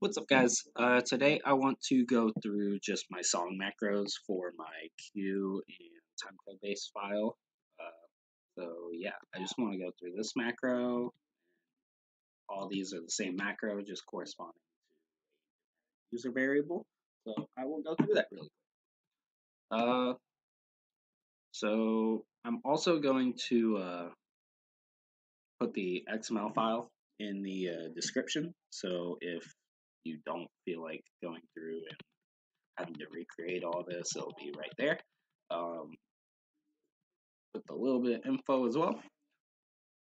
What's up guys? Uh, today I want to go through just my song macros for my cue and timecode base file. Uh, so yeah, I just want to go through this macro. All these are the same macro, just corresponding to user variable. So I will go through that really quick. Uh, so I'm also going to uh, put the XML file in the uh, description. So if you don't feel like going through and having to recreate all this, it'll be right there. Um, with a little bit of info as well.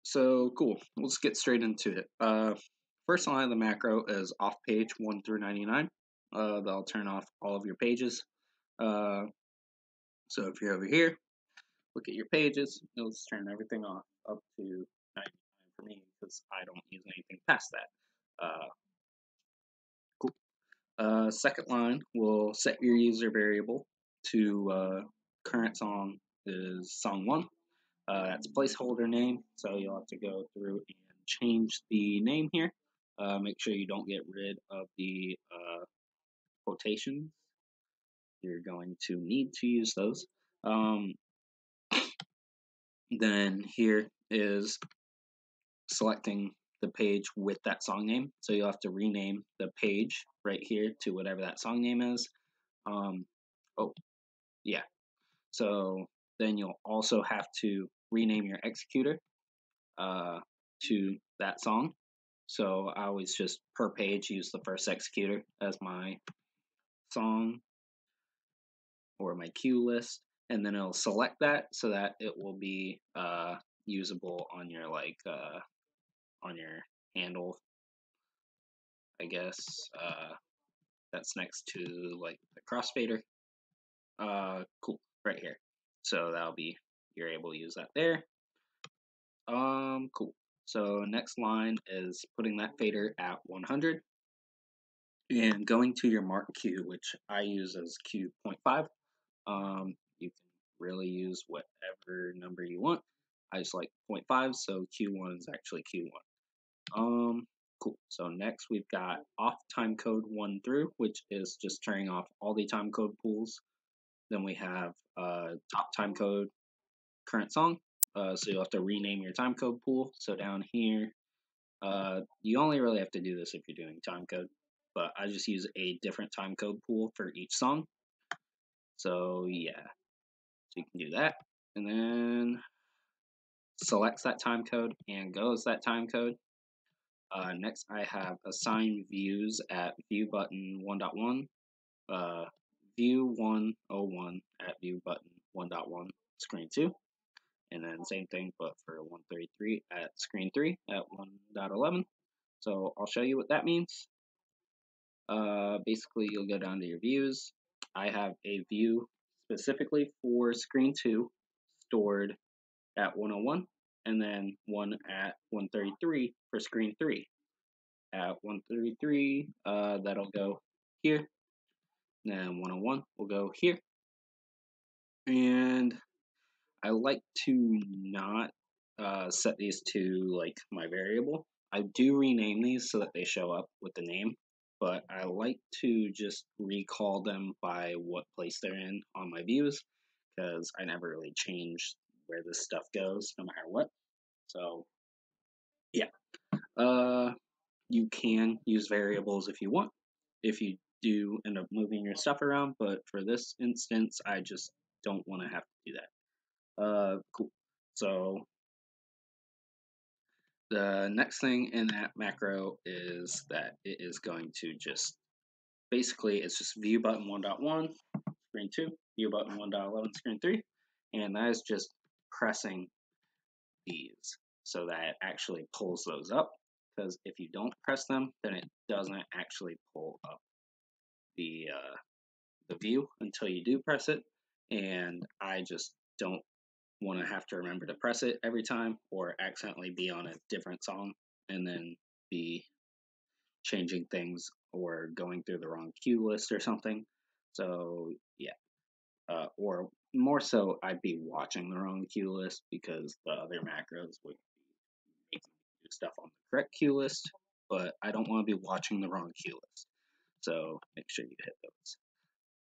So cool. Let's get straight into it. Uh, first line of the macro is off page 1 through 99. Uh, that'll turn off all of your pages. Uh, so if you're over here, look at your pages, it'll just turn everything off up to 99 for me because I don't use anything past that. Uh, uh, second line will set your user variable to uh, current song is song one. Uh, that's placeholder name, so you'll have to go through and change the name here. Uh, make sure you don't get rid of the uh, quotations. You're going to need to use those. Um, then here is selecting the page with that song name. So you'll have to rename the page right here to whatever that song name is. Um, oh, yeah. So then you'll also have to rename your executor uh, to that song. So I always just per page use the first executor as my song or my cue list, and then it'll select that so that it will be uh, usable on your like uh, on your handle. I guess uh, that's next to like the crossfader. Uh, cool, right here. So that'll be you're able to use that there. Um, cool. So next line is putting that fader at 100 and going to your mark Q, which I use as Q.5. Um, you can really use whatever number you want. I just like 0.5, so Q1 is actually Q1. Um, cool. So next we've got off time code one through, which is just turning off all the time code pools. Then we have uh, top time code current song. Uh, so you'll have to rename your time code pool. So down here, uh, you only really have to do this if you're doing time code, but I just use a different time code pool for each song. So yeah, so you can do that. And then selects that time code and goes that time code. Uh, next, I have assign views at view button 1.1, uh, view 101 at view button 1.1, screen 2. And then same thing, but for 133 at screen 3 at 1.11. So I'll show you what that means. Uh, basically, you'll go down to your views. I have a view specifically for screen 2 stored at 101 and then one at 133 for screen 3. At 133, uh, that'll go here. Then 101 will go here. And I like to not uh, set these to like my variable. I do rename these so that they show up with the name, but I like to just recall them by what place they're in on my views because I never really change where this stuff goes no matter what. So, yeah. Uh, you can use variables if you want, if you do end up moving your stuff around, but for this instance, I just don't want to have to do that. Uh, cool. So, the next thing in that macro is that it is going to just basically it's just view button 1.1 screen 2 view button 1.11 screen 3 and that is just pressing these so that it actually pulls those up. Because if you don't press them, then it doesn't actually pull up the uh, the view until you do press it. And I just don't want to have to remember to press it every time or accidentally be on a different song and then be changing things or going through the wrong cue list or something. So yeah, uh, or more so, I'd be watching the wrong cue list because the other macros would be making do stuff on the correct cue list, but I don't want to be watching the wrong cue list. So make sure you hit those.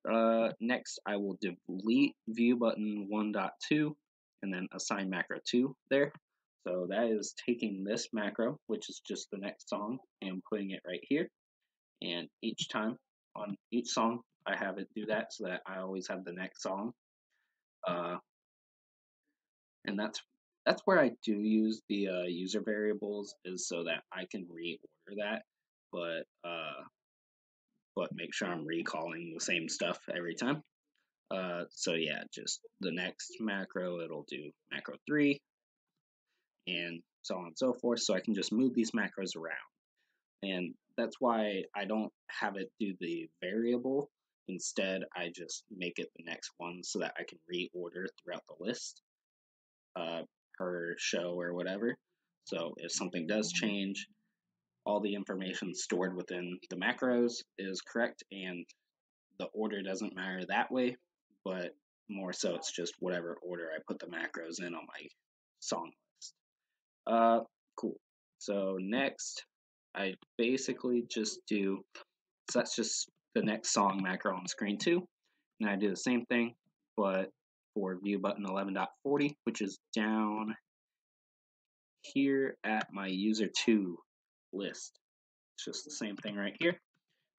Uh, next, I will delete view button 1.2 and then assign macro 2 there. So that is taking this macro, which is just the next song, and putting it right here. And each time on each song, I have it do that so that I always have the next song. Uh, and that's that's where I do use the uh, user variables is so that I can reorder that, but uh, but make sure I'm recalling the same stuff every time. Uh, so yeah, just the next macro, it'll do macro 3, and so on and so forth. So I can just move these macros around. And that's why I don't have it do the variable. Instead, I just make it the next one so that I can reorder throughout the list uh, per show or whatever. So if something does change, all the information stored within the macros is correct and the order doesn't matter that way, but more so it's just whatever order I put the macros in on my song list. Uh, cool. So next, I basically just do, so that's just the next song macro on the screen too. And I do the same thing, but for view button 11.40, which is down here at my user two list. It's just the same thing right here.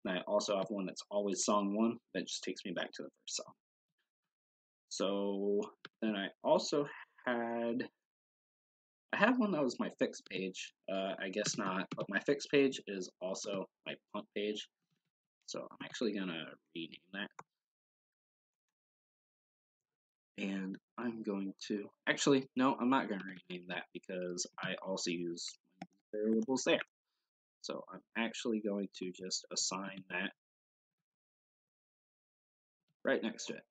And I also have one that's always song one that just takes me back to the first song. So then I also had I have one that was my fixed page. Uh, I guess not, but my fixed page is also my punt page. So I'm actually gonna rename that. And I'm going to, actually, no, I'm not gonna rename that because I also use variables there. So I'm actually going to just assign that right next to it.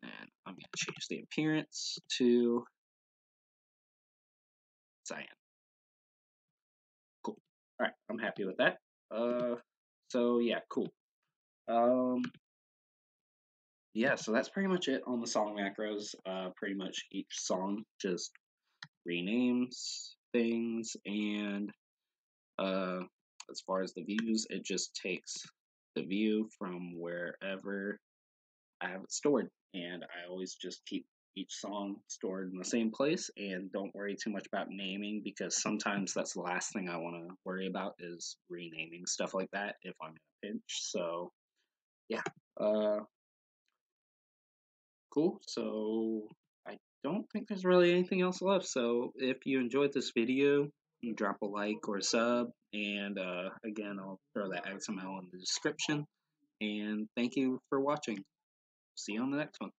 And then I'm going to change the appearance to cyan. Cool. All right, I'm happy with that. Uh, so yeah, cool. Um, yeah, so that's pretty much it on the song macros. Uh, pretty much each song just renames things and uh, as far as the views, it just takes the view from wherever I have it stored. And I always just keep each song stored in the same place and don't worry too much about naming because sometimes that's the last thing I want to worry about is renaming stuff like that if I'm in a pinch. So, yeah. Uh, cool. So, I don't think there's really anything else left. So, if you enjoyed this video, drop a like or a sub. And uh, again, I'll throw that XML in the description. And thank you for watching. See you on the next one.